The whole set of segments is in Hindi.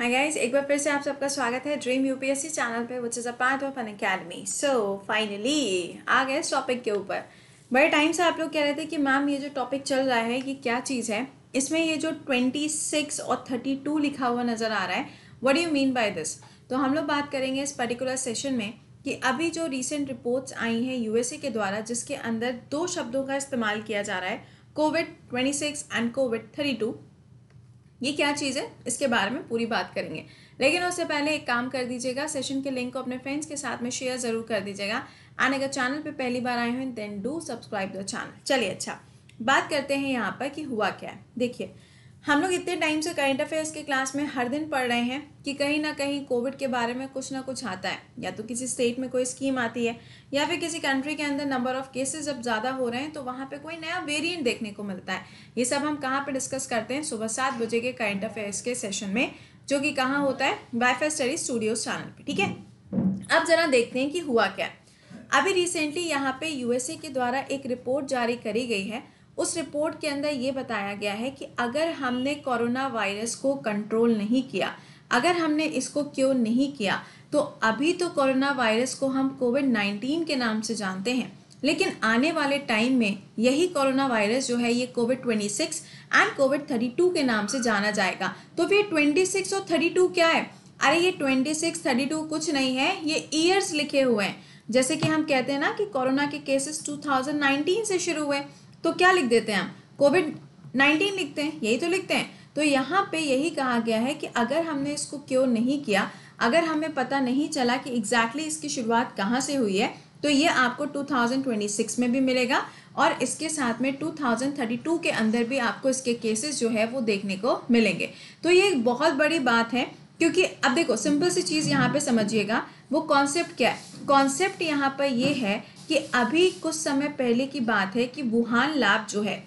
हाय गाइस एक बार फिर से आप सबका स्वागत है ड्रीम यूपीएससी चैनल पे which is a part of an academy so finally आ गए इस टॉपिक के ऊपर. बड़े टाइम से आप लोग कह रहे थे कि मैम ये जो टॉपिक चल रहा है, ये क्या चीज़ है? इसमें ये जो ट्वेंटी सिक्स और थर्टी टू लिखा हुआ नज़र आ रहा है what you mean by this तो हम लोग बात करेंगे इस पर्टिकुलर सेशन में कि अभी जो रिसेंट रिपोर्ट्स आई हैं यूएसए के द्वारा, जिसके अंदर दो शब्दों का इस्तेमाल किया जा रहा है covid twenty six and covid thirty two ये क्या चीज़ है? इसके बारे में पूरी बात करेंगे। लेकिन उससे पहले एक काम कर दीजिएगा सेशन के लिंक को अपने फ्रेंड्स के साथ में शेयर ज़रूर कर दीजिएगा। एंड अगर चैनल पे पहली बार आए हैं then do subscribe the channel चलिए अच्छा। बात करते हैं यहाँ पर कि हुआ क्या है। देखिए हम लोग इतने टाइम से करंट अफेयर्स के क्लास में हर दिन पढ़ रहे हैं कि कहीं ना कहीं कोविड के बारे में कुछ ना कुछ आता है। या तो किसी स्टेट में कोई स्कीम आती है, या फिर किसी कंट्री के अंदर नंबर ऑफ़ केसेस जब ज़्यादा हो रहे हैं तो वहाँ पे कोई नया वेरिएंट देखने को मिलता है। ये सब हम कहाँ पर डिस्कस करते हैं? सुबह सात बजे के करंट अफेयर्स के सेशन में, जो कि कहाँ होता है? वाईफाई स्टडी स्टूडियोज चैनल पर ठीक है? अब ज़रा देखते हैं कि हुआ क्या। अभी रिसेंटली यहाँ पे यूएसए के द्वारा एक रिपोर्ट जारी करी गई है उस रिपोर्ट के अंदर ये बताया गया है कि अगर हमने कोरोना वायरस को कंट्रोल नहीं किया, अगर हमने इसको क्योर नहीं किया तो अभी तो कोरोना वायरस को हम कोविड नाइन्टीन के नाम से जानते हैं। लेकिन आने वाले टाइम में यही कोरोना वायरस जो है, ये covid twenty six and covid thirty two के नाम से जाना जाएगा। तो फिर ट्वेंटी सिक्स और थर्टी टू क्या है? अरे, ये ट्वेंटी सिक्स, थर्टी टू कुछ नहीं है, ये ईयर्स लिखे हुए हैं। जैसे कि हम कहते हैं ना कि कोरोना के केसेस 2019 से शुरू हुए। तो क्या लिख देते हैं हम? कोविड नाइन्टीन लिखते हैं, यही तो लिखते हैं। तो यहाँ पे यही कहा गया है कि अगर हमने इसको क्योर नहीं किया, अगर हमें पता नहीं चला कि एग्जैक्टली exactly इसकी शुरुआत कहाँ से हुई है तो ये आपको 2026 में भी मिलेगा और इसके साथ में 2032 के अंदर भी आपको इसके केसेस जो है वो देखने को मिलेंगे। तो ये एक बहुत बड़ी बात है, क्योंकि अब देखो सिंपल सी चीज़ यहाँ पे समझिएगा। वो कॉन्सेप्ट क्या है? कॉन्सेप्ट यहाँ पर ये है कि अभी कुछ समय पहले की बात है कि वुहान लैब जो है,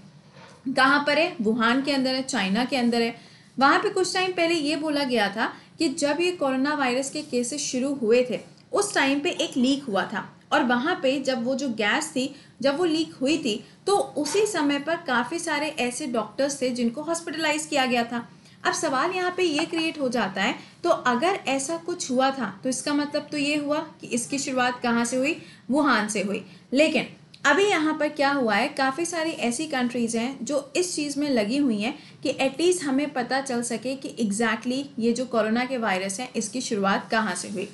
कहाँ पर है? वुहान के अंदर है, चाइना के अंदर है। वहाँ पे कुछ टाइम पहले ये बोला गया था कि जब ये कोरोना वायरस के केसेस शुरू हुए थे, उस टाइम पे एक लीक हुआ था। और वहाँ पे जब वो जो गैस थी, जब वो लीक हुई थी तो उसी समय पर काफ़ी सारे ऐसे डॉक्टर्स थे जिनको हॉस्पिटलाइज किया गया था। अब सवाल यहाँ पे ये क्रिएट हो जाता है तो अगर ऐसा कुछ हुआ था तो इसका मतलब तो ये हुआ कि इसकी शुरुआत कहाँ से हुई? वुहान से हुई। लेकिन अभी यहाँ पर क्या हुआ है, काफ़ी सारी ऐसी कंट्रीज़ हैं जो इस चीज़ में लगी हुई हैं कि एटलीस्ट हमें पता चल सके कि एग्जैक्टली exactly ये जो कोरोना के वायरस हैं, इसकी शुरुआत कहाँ से हुई।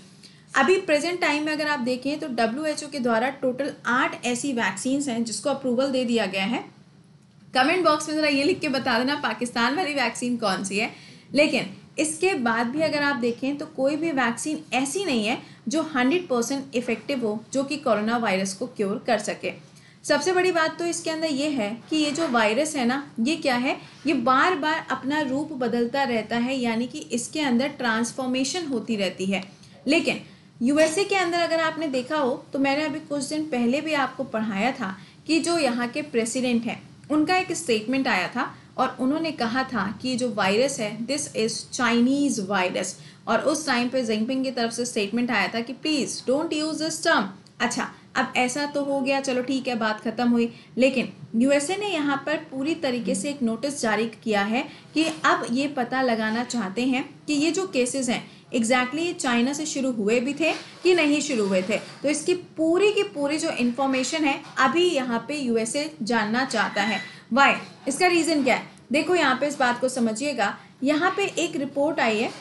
अभी प्रेजेंट टाइम में अगर आप देखें तो डब्ल्यूएचओ के द्वारा टोटल आठ ऐसी वैक्सीन्स हैं जिसको अप्रूवल दे दिया गया है। कमेंट बॉक्स में ज़रा ये लिख के बता देना, पाकिस्तान वाली वैक्सीन कौन सी है? लेकिन इसके बाद भी अगर आप देखें तो कोई भी वैक्सीन ऐसी नहीं है जो 100 परसेंट इफ़ेक्टिव हो, जो कि कोरोना वायरस को क्योर कर सके। सबसे बड़ी बात तो इसके अंदर ये है कि ये जो वायरस है ना, ये क्या है? ये बार बार अपना रूप बदलता रहता है, यानी कि इसके अंदर ट्रांसफॉर्मेशन होती रहती है। लेकिन यूएसए के अंदर अगर आपने देखा हो तो मैंने अभी कुछ दिन पहले भी आपको पढ़ाया था कि जो यहाँ के प्रेसिडेंट हैं उनका एक स्टेटमेंट आया था और उन्होंने कहा था कि जो वायरस है दिस इज़ चाइनीज़ वायरस और उस टाइम पे जिंगपिंग की तरफ़ से स्टेटमेंट आया था कि please don't use this term अच्छा अब ऐसा तो हो गया, चलो ठीक है, बात खत्म हुई। लेकिन यूएसए ने यहाँ पर पूरी तरीके से एक नोटिस जारी किया है कि अब ये पता लगाना चाहते हैं कि ये जो केसेस हैं एग्जैक्टली exactly चाइना से शुरू हुए भी थे कि नहीं शुरू हुए थे। तो इसकी पूरी की पूरी जो इन्फॉर्मेशन है, अभी यहाँ पे यूएसए जानना चाहता है। वाई इसका रीज़न क्या है? देखो यहाँ पे इस बात को समझिएगा। यहाँ पे एक रिपोर्ट आई है,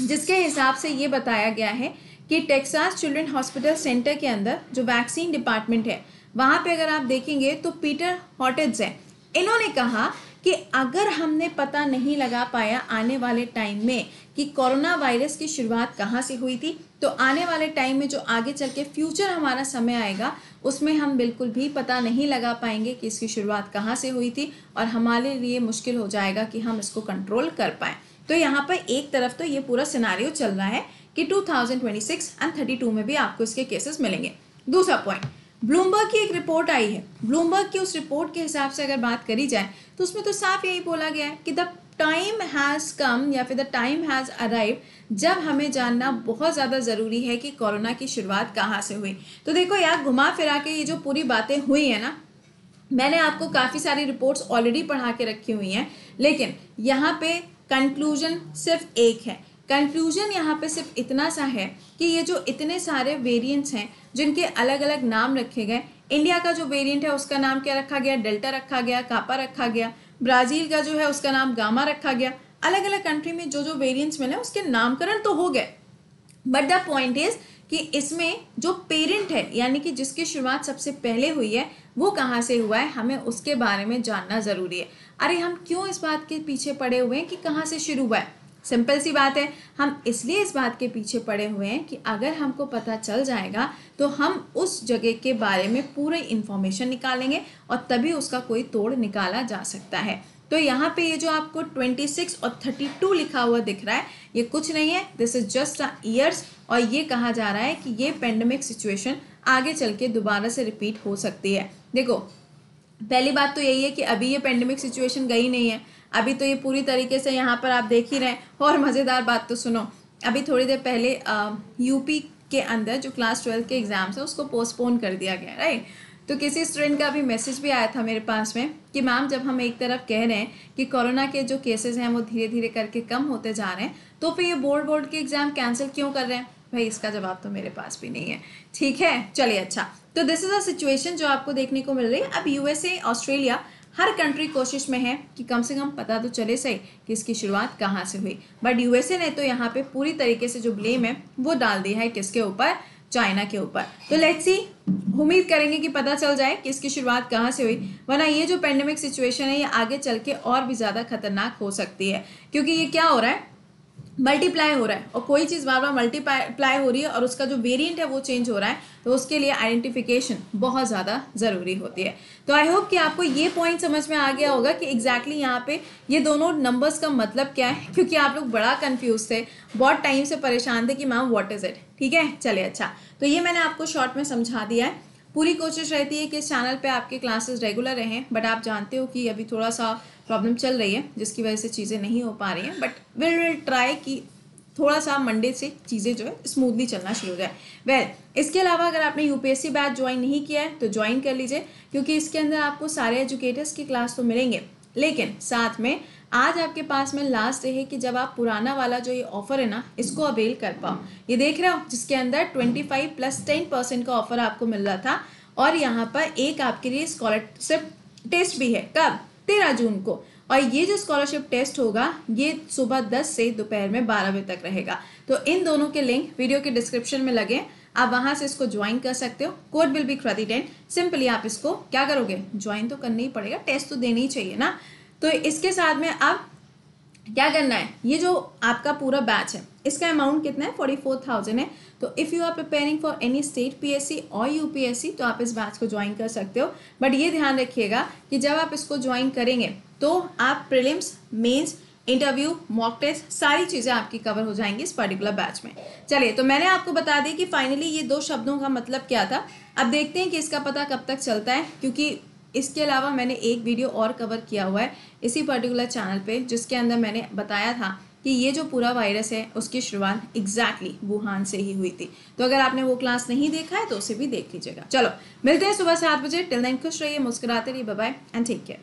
जिसके हिसाब से ये बताया गया है कि टेक्सास चिल्ड्रन हॉस्पिटल सेंटर के अंदर जो वैक्सीन डिपार्टमेंट है वहाँ पे अगर आप देखेंगे तो पीटर हॉटेज है। इन्होंने कहा कि अगर हमने पता नहीं लगा पाया आने वाले टाइम में कि कोरोना वायरस की शुरुआत कहाँ से हुई थी तो आने वाले टाइम में जो आगे चल के फ्यूचर हमारा समय आएगा, उसमें हम बिल्कुल भी पता नहीं लगा पाएँगे कि इसकी शुरुआत कहाँ से हुई थी और हमारे लिए मुश्किल हो जाएगा कि हम इसको कंट्रोल कर पाएँ। तो यहाँ पर एक तरफ़ तो ये पूरा सिनारियो चल रहा है कि 2026 एंड 32 में भी आपको इसके केसेस मिलेंगे। दूसरा पॉइंट ब्लूमबर्ग की एक रिपोर्ट आई है। ब्लूमबर्ग की उस रिपोर्ट के हिसाब से अगर बात करी जाए तो उसमें तो साफ़ यही बोला गया है कि द टाइम हैज़ कम या फिर द टाइम हैज़ अराइव जब हमें जानना बहुत ज़्यादा ज़रूरी है कि कोरोना की शुरुआत कहाँ से हुई। तो देखो यार, घुमा फिरा के ये जो पूरी बातें हुई है ना, मैंने आपको काफ़ी सारी रिपोर्ट्स ऑलरेडी पढ़ा के रखी हुई हैं, लेकिन यहाँ पे कंक्लूजन सिर्फ़ एक है। कंक्लूजन यहाँ पे सिर्फ़ इतना सा है कि ये जो इतने सारे वेरिएंट्स हैं, जिनके अलग अलग नाम रखे गए इंडिया का जो वेरिएंट है उसका नाम क्या रखा गया? डेल्टा रखा गया कापा रखा गया ब्राज़ील का जो है उसका नाम गामा रखा गया। अलग अलग कंट्री में जो जो वेरिएंट्स मिले, उसके नामकरण तो हो गए। बट द पॉइंट इज़ कि इसमें जो पेरेंट है, यानी कि जिसकी शुरुआत सबसे पहले हुई है, वो कहाँ से हुआ है, हमें उसके बारे में जानना ज़रूरी है। अरे हम क्यों इस बात के पीछे पड़े हुए हैं कि कहाँ से शुरू हुआ है? सिंपल सी बात है। हम इसलिए इस बात के पीछे पड़े हुए हैं कि अगर हमको पता चल जाएगा तो हम उस जगह के बारे में पूरी इन्फॉर्मेशन निकालेंगे और तभी उसका कोई तोड़ निकाला जा सकता है। तो यहाँ पे ये जो आपको 26 और 32 लिखा हुआ दिख रहा है, ये कुछ नहीं है। This is just a years और ये कहा जा रहा है कि ये पेंडेमिक सिचुएशन आगे चल के दोबारा से रिपीट हो सकती है। देखो, पहली बात तो यही है कि अभी ये पेंडेमिक सिचुएशन गई नहीं है। अभी तो ये पूरी तरीके से यहाँ पर आप देख ही रहे हैं। और मज़ेदार बात तो सुनो, अभी थोड़ी देर पहले यूपी के अंदर जो क्लास ट्वेल्थ के एग्ज़ाम्स है, उसको पोस्टपोन कर दिया गया राइट तो किसी स्टूडेंट का भी मैसेज भी आया था मेरे पास में कि मैम जब हम एक तरफ़ कह रहे हैं कि कोरोना के जो केसेस हैं, वो धीरे धीरे करके कम होते जा रहे हैं तो फिर ये बोर्ड बोर्ड के एग्ज़ाम कैंसिल क्यों कर रहे हैं? भाई, इसका जवाब तो मेरे पास भी नहीं है। ठीक है? चलिए अच्छा। तो दिस इज़ अ सिचुएशन जो आपको देखने को मिल रही है। अब यूएसए ऑस्ट्रेलिया हर कंट्री कोशिश में है कि कम से कम पता तो चले सही कि इसकी शुरुआत कहाँ से हुई। बट यूएसए ने तो यहाँ पे पूरी तरीके से जो ब्लेम है, वो डाल दिया है किसके ऊपर? चाइना के ऊपर। तो लेट्स सी उम्मीद करेंगे कि पता चल जाए कि इसकी शुरुआत कहाँ से हुई। वरना ये जो पेंडेमिक सिचुएशन है, ये आगे चल के और भी ज़्यादा खतरनाक हो सकती है। क्योंकि ये क्या हो रहा है? मल्टीप्लाई हो रहा है और कोई चीज़ बार बार मल्टीप्लाई हो रही है और उसका जो वेरिएंट है वो चेंज हो रहा है तो उसके लिए आइडेंटिफिकेशन बहुत ज़्यादा ज़रूरी होती है। तो आई होप कि आपको ये पॉइंट समझ में आ गया होगा कि एग्जैक्टली exactly यहाँ पे ये दोनों नंबर्स का मतलब क्या है, क्योंकि आप लोग बड़ा कन्फ्यूज़ थे, बहुत टाइम से परेशान थे कि मैम वॉट इज़ इट ठीक है? चले अच्छा। तो ये मैंने आपको शॉर्ट में समझा दिया है। पूरी कोशिश रहती है कि इस चैनल पे आपके क्लासेस रेगुलर रहें बट आप जानते हो कि अभी थोड़ा सा प्रॉब्लम चल रही है जिसकी वजह से चीज़ें नहीं हो पा रही हैं बट विल विल ट्राई कि थोड़ा सा मंडे से चीज़ें जो है स्मूथली चलना शुरू हो जाए। वेल well, इसके अलावा अगर आपने यूपीएससी बैच ज्वाइन नहीं किया है तो ज्वाइन कर लीजिए क्योंकि इसके अंदर आपको सारे एजुकेटर्स की क्लास तो मिलेंगे। लेकिन साथ में आज आपके पास में लास्ट है कि जब आप पुराना वाला जो ये ऑफ़र है ना इसको अवेल कर पाओ। ये देख रहे हो जिसके अंदर twenty five plus ten percent का ऑफ़र आपको मिल रहा था और यहाँ पर एक आपके लिए स्कॉलरशिप टेस्ट भी है। कब? तेरह जून को और ये जो स्कॉलरशिप टेस्ट होगा, ये सुबह दस से दोपहर में बारह बजे तक रहेगा। तो इन दोनों के लिंक वीडियो के डिस्क्रिप्शन में लगे। आप वहाँ से इसको ज्वाइन कर सकते हो। Code will be credited simply आप इसको क्या करोगे? ज्वाइन तो करना ही पड़ेगा। टेस्ट तो देना ही चाहिए ना। तो इसके साथ में आप क्या करना है? ये जो आपका पूरा बैच है, इसका अमाउंट कितना है? फोर्टी फोर थाउज़ेंड है। तो if you are preparing for any state PSC और यूपीएससी तो आप इस बैच को ज्वाइन कर सकते हो। बट ये ध्यान रखिएगा कि जब आप इसको ज्वाइन करेंगे तो आप prelims mains interview mock test सारी चीज़ें आपकी कवर हो जाएँगी इस पर्टिकुलर बैच में। चलिए तो मैंने आपको बता दी कि फाइनली ये दो शब्दों का मतलब क्या था। अब देखते हैं कि इसका पता कब तक चलता है, क्योंकि इसके अलावा मैंने एक वीडियो और कवर किया हुआ है इसी पर्टिकुलर चैनल पे, जिसके अंदर मैंने बताया था कि ये जो पूरा वायरस है, उसकी शुरुआत एग्जैक्टली exactly वुहान से ही हुई थी। तो अगर आपने वो क्लास नहीं देखा है तो उसे भी देख लीजिएगा। चलो, मिलते हैं सुबह सात बजे। टिल देन खुश रहिए, मुस्कुराते रहिए बाय एंड टेक केयर